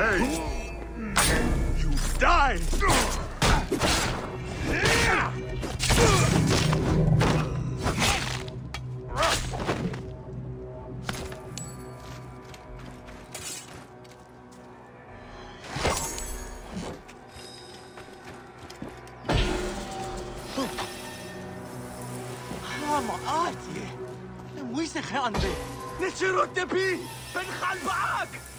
Hey! You die! حرام آتی نمویس خیانده نچه رو دپی بنخال باک